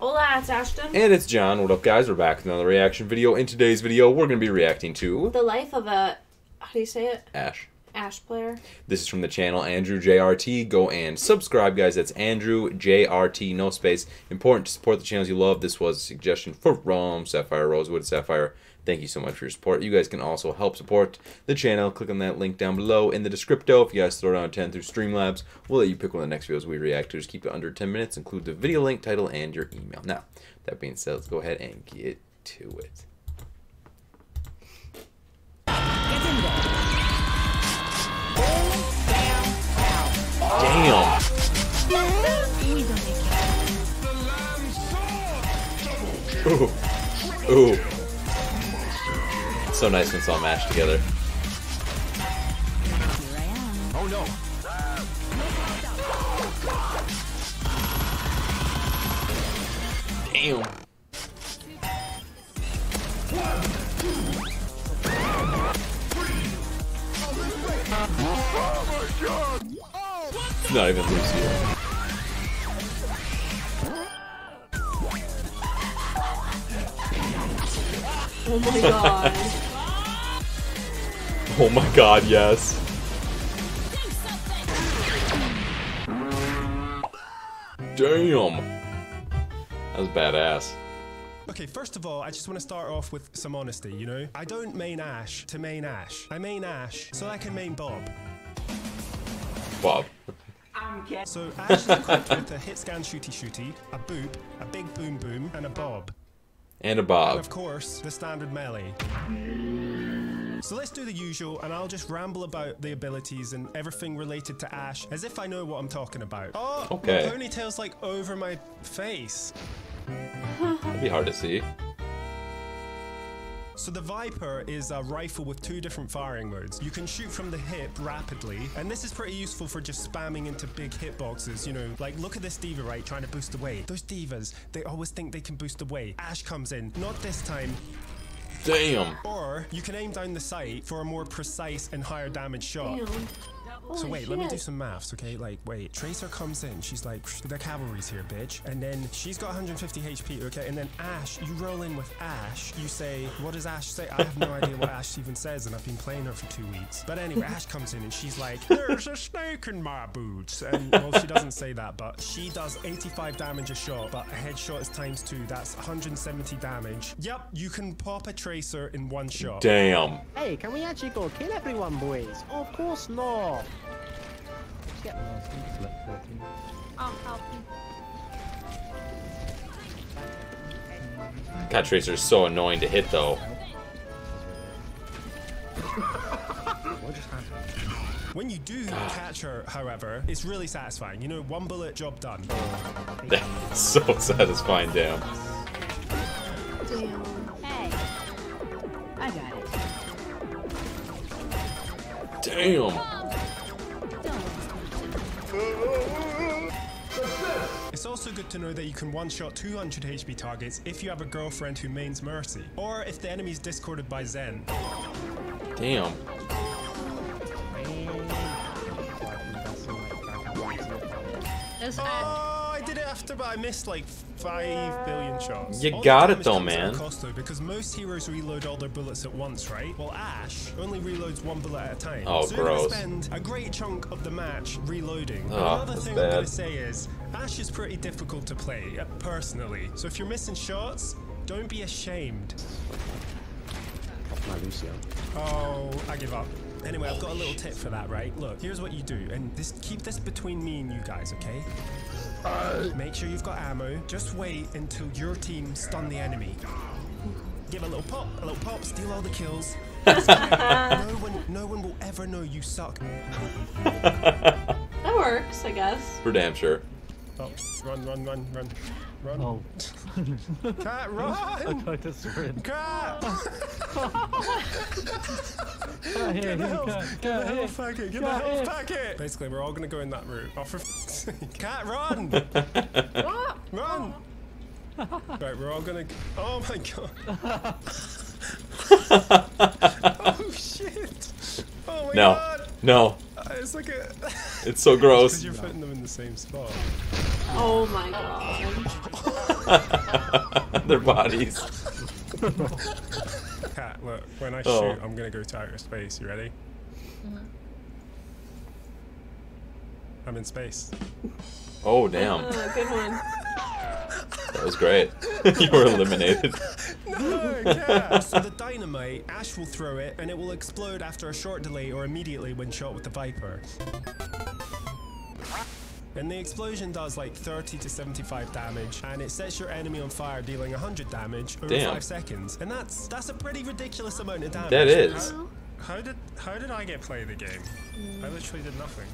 Hola, it's Ashtyn. And it's Jon. What up, guys? We're back with another reaction video. In today's video, we're going to be reacting to The life of a, how do you say it? Ashe. Ashe player. This is from the channel Andrew JRT. Go and subscribe, guys. That's Andrew JRT, no space. Important to support the channels you love. This was a suggestion from Sapphire Rosewood Sapphire. Thank you so much for your support. You guys can also help support the channel. Click on that link down below in the descripto. If you guys throw down a 10 through Streamlabs, we'll let you pick one of the next videos we react to. Just keep it under 10 minutes. Include the video link, title, and your email. Now, that being said, let's go ahead and get to it. Damn. Ooh. Ooh. So nice when it's all mashed together. Oh no. Damn. It's not even Lucio. Oh my god. Oh my god, yes. Damn. That was badass. Okay, first of all, I just want to start off with some honesty, you know? I don't main Ashe to main Ashe. I main Ashe so I can main Bob. Bob. So Ashe is equipped with a hit scan shooty shooty, a boop, a big boom boom, and a bob. And a And Bob. of course, the standard melee. So let's do the usual, and I'll just ramble about the abilities and everything related to Ashe as if I know what I'm talking about. Oh, Okay. my ponytail's like over my face. That'd be hard to see. So the Viper is a rifle with two different firing modes. You can shoot from the hip rapidly, and this is pretty useful for just spamming into big hitboxes. You know, like look at this D.Va right trying to boost away. Those D.Vas, they always think they can boost away. Ashe comes in, not this time. Damn. Or you can aim down the sight for a more precise and higher damage shot. Damn. So Holy wait, let me do some maths, okay? Like, wait, Tracer comes in, she's like, the cavalry's here, bitch. And then she's got 150 HP, okay? And then Ashe, you roll in with Ashe, you say, what does Ashe say? I have no idea what Ashe even says, and I've been playing her for two weeks. But anyway, Ashe comes in and she's like, there's a snake in my boots. And well, she doesn't say that, but she does 85 damage a shot, but a headshot is times two. That's 170 damage. Yep, you can pop a Tracer in one shot. Damn. Hey, can we actually go kill everyone, boys? Of course not. I'll help you. Cat Tracer is so annoying to hit, though. When you do catch her, however, it's really satisfying. You know, one bullet, job done. That's so satisfying, damn. Damn. Hey, I got it. Damn. It's also good to know that you can one-shot 200 HP targets if you have a girlfriend who mains Mercy, or if the enemy's discorded by Zen. Damn. This Oh, I did it after, but I missed like 5 billion shots. You All got it though, comes at a man. Cost, though, because most heroes reload all their bullets at once, right? Well, Ashe only reloads one bullet at a time. Oh, so you're gonna gross. spend a great chunk of the match reloading. Oh, Another that's thing I'm gonna say is, Ashe is pretty difficult to play, uh, personally. So if you're missing shots, don't be ashamed. My Lucio. Oh, I give up. Anyway, I've got a little tip for that, right? Look, here's what you do, and this keep this between me and you guys, okay? Make sure you've got ammo. Just wait until your team stun the enemy. Give a little pop, a little pop, steal all the kills. no one, no one will ever know you suck. That works, I guess. For damn sure. Oh, run, run, run, run, run. Oh, Cat, run! I tried to sprint. Cat! Cat here, Get the here, health, cat, get the cat here. health packet, get the Cat health here. packet! Basically, we're all gonna go in that route. Oh, for fuck's sake. Cat, run! Run! right, we're all gonna. Oh my god. oh shit! Oh my No. god! No. Uh, It's like a. It's so Because gross. you're putting them in the same spot. Oh my god. Their bodies. Cat, look, when I Oh. shoot, I'm gonna go to outer space. You ready? Mm-hmm. I'm in space. Oh damn, Oh, good one. that was great. you were eliminated. No, Cat! so the dynamite, Ashe will throw it, and it will explode after a short delay or immediately when shot with the Viper. And the explosion does like 30 to 75 damage, and it sets your enemy on fire, dealing 100 damage over Damn. 5 seconds. And that's that's a pretty ridiculous amount of damage. That is. How did how did I get play the game? I literally did nothing.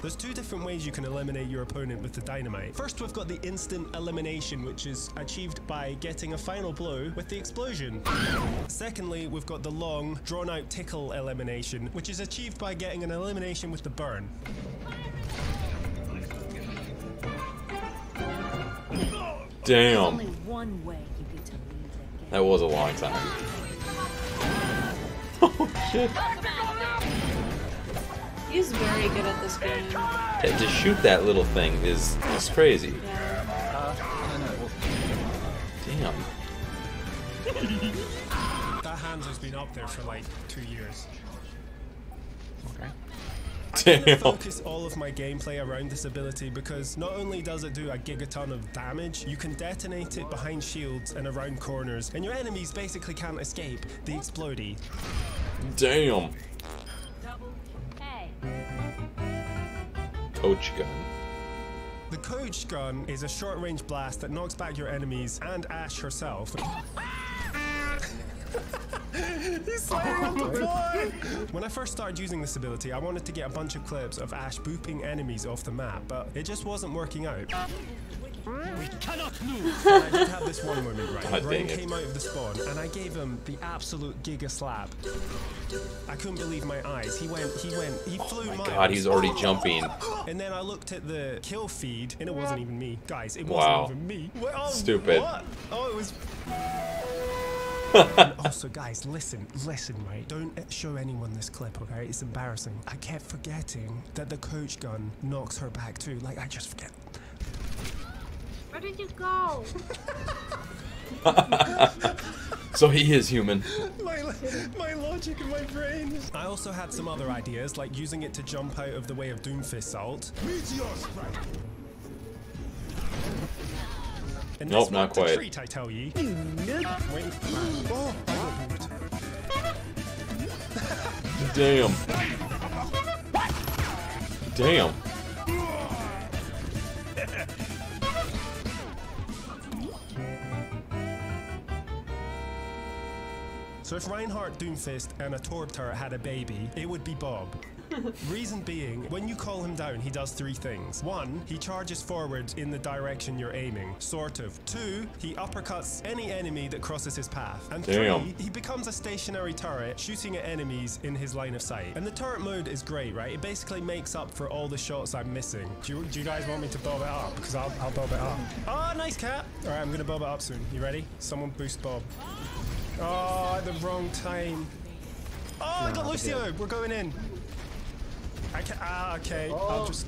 There's two different ways you can eliminate your opponent with the dynamite. First, we've got the instant elimination, which is achieved by getting a final blow with the explosion. Secondly, we've got the long, drawn out tickle elimination, which is achieved by getting an elimination with the burn. Damn, Only one way you get to leave that game. that was a long time. Oh shit! He's very good at this game. And to shoot that little thing is is crazy. Yeah. Damn. That hand has been up there for like two years. I Damn. focus all of my gameplay around this ability because not only does it do a gigaton of damage, you can detonate it behind shields and around corners, and your enemies basically can't escape the explodey. Damn. Coach gun. The Coach gun is a short range blast that knocks back your enemies and Ashe herself. He's so oh boy. When I first started using this ability, I wanted to get a bunch of clips of Ashe booping enemies off the map, but it just wasn't working out. We cannot lose. I did have this one moment, right? God Ryan came out of the spawn, and I gave him the absolute giga slap. I couldn't believe my eyes. He went, he went, he oh flew Oh My miles. God, he's already jumping. And then I looked at the kill feed, and it wasn't even me. Guys, it wasn't even me. Well, oh, Stupid. What? Oh, it was. Also, guys, listen, listen, right? Don't show anyone this clip, okay? It's embarrassing. I kept forgetting that the coach gun knocks her back too. Like, I just forget. Where did you go? So he is human. My, my logic in my brain. I also had some other ideas, like using it to jump out of the way of Doomfist Salt. And Nope, not quite. Treat, I tell ye. Wait. I got moved. Damn. Damn. So if Reinhardt, Doomfist, and a Torb turret had a baby, it would be Bob. Reason being, when you call him down, he does three things. One, he charges forward in the direction you're aiming, sort of. Two, he uppercuts any enemy that crosses his path. And Damn. three, he becomes a stationary turret, shooting at enemies in his line of sight. And the turret mode is great, right? It basically makes up for all the shots I'm missing. Do you, do you guys want me to bob it up? Because I'll, I'll bob it up. Oh, nice cat! Alright, I'm gonna bob it up soon. You ready? Someone boost Bob. Oh, at the wrong time. Oh, I got Lucio. We're going in. I can Ah, okay. I'll just.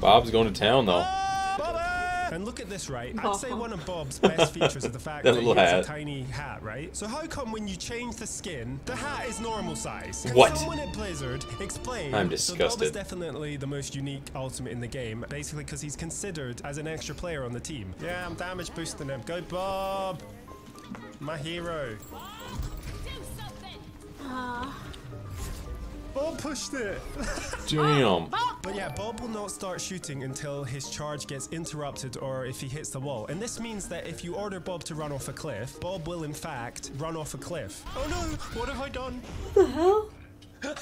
Bob's going to town though. Ah, Bobby! And look at this, right? I'd say one of Bob's best features is the fact That that, he little has hat. a tiny hat, right? So how come when you change the skin, the hat is normal size? Can What? someone at Blizzard explain? I'm So Bob is definitely the most unique ultimate in the game, basically because he's considered as an extra player on the team. Yeah, I'm damage boosting him. Go Bob! My hero. Bob pushed it! Damn. But yeah, Bob will not start shooting until his charge gets interrupted or if he hits the wall. And this means that if you order Bob to run off a cliff, Bob will in fact run off a cliff. Oh no, what have I done? the hell?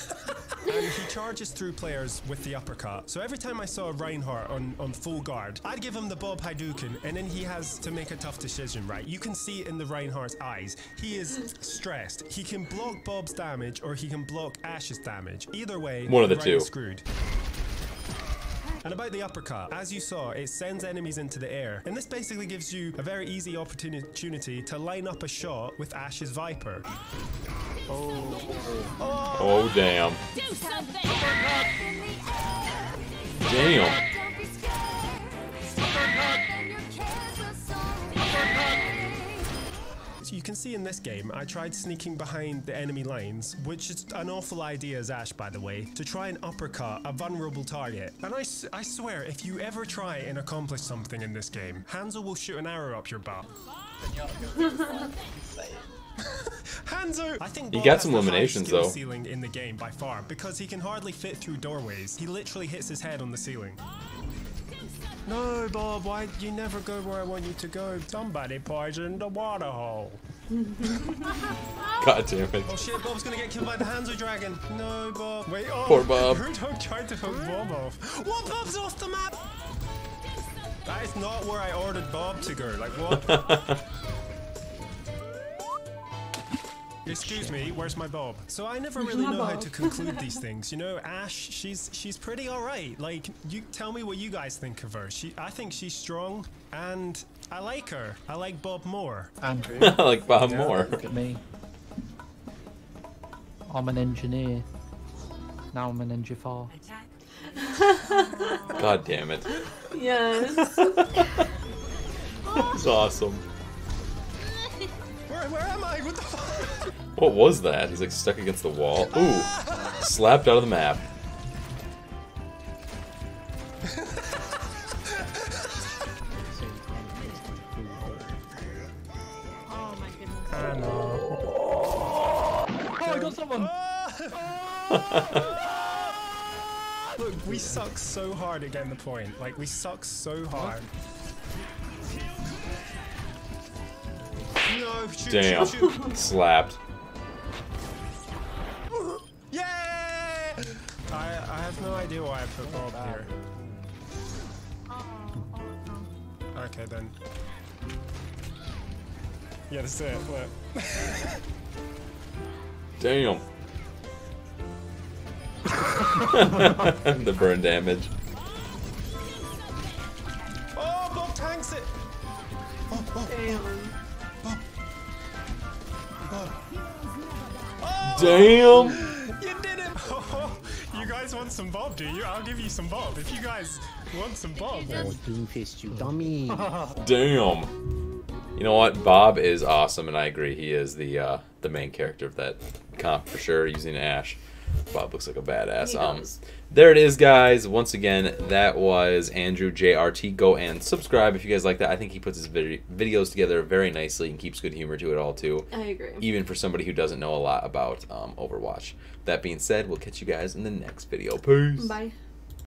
And he charges through players with the uppercut. So every time I saw Reinhardt on, on full guard, I'd give him the Bob Hadouken, and then he has to make a tough decision, right? You can see it in the Reinhardt's eyes. He is stressed. He can block Bob's damage or he can block Ashe's damage. Either way, One of the Ryan two. screwed. And about the uppercut, as you saw, it sends enemies into the air. And this basically gives you a very easy opportunity to line up a shot with Ashe's Viper. Oh. oh damn. Damn. So you can see in this game, I tried sneaking behind the enemy lines, which is an awful idea as Ashe, by the way, to try and uppercut a vulnerable target. And I, s- I swear, if you ever try and accomplish something in this game, Hanzo will shoot an arrow up your butt. Hanzo! I think He got some the eliminations, though. ceiling in the game by far because he can hardly fit through doorways. He literally hits his head on the ceiling. No, Bob, why you never go where I want you to go? Somebody poisoned the water hole. God damn it. Oh shit, Bob's gonna get killed by the Hanzo dragon. No, Bob. Wait, oh. Poor Bob. Roadhog tried to hook Bob off. What? Bob's off the map! That is not where I ordered Bob to go. Like, what? Excuse me, where's my Bob? So I never really my know how to conclude these things. You know, Ashe, she's she's pretty alright. Like, you tell me what you guys think of her. She, I think she's strong, and I like her. I like Bob more. Andrew, like Bob Moore. look at me. I'm an engineer. Now I'm an engineer. God damn it. Yes. It's awesome. Where, where am I? What the fuck? What was that? He's like stuck against the wall. Ooh. Slapped out of the map. oh my goodness. Oh, I got someone! Look, we suck so hard at getting the point. Like, we suck so hard. No, shoot, Damn. shoot, shoot. Slapped. Yeah! I, I have no idea why I put Bob here. Okay, then. Yeah, that's it. Look. Damn. the burn damage. Oh, Bob tanks it! Damn. Damn. You did it! you guys want some Bob, do you? I'll give you some Bob. If you guys want some Bob. Oh, Doomfist, you dummy. Damn. You know what? Bob is awesome, and I agree. He is the uh, the main character of that comp for sure. Using Ashe, Bob looks like a badass. Um, there it is, guys. Once again, that was Andrew JRT. Go and subscribe if you guys like that. I think he puts his vid- videos together very nicely and keeps good humor to it all too. I agree. Even for somebody who doesn't know a lot about um, Overwatch. That being said, we'll catch you guys in the next video. Peace. Bye.